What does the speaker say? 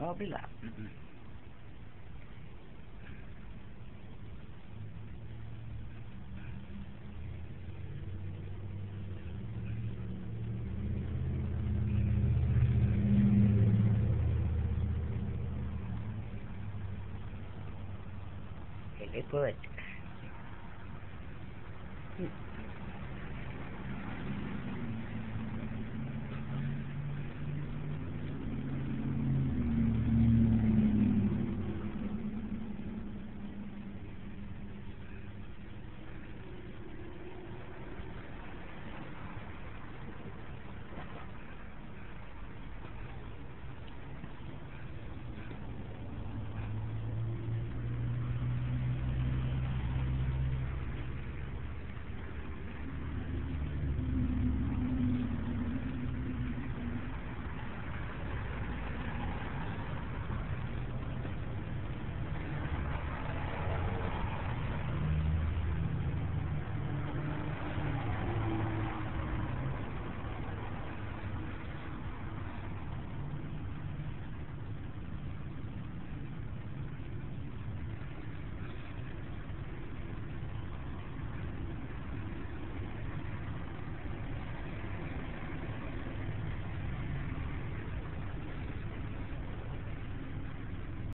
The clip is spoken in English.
kabila. Mm-mm. Very good. Mm.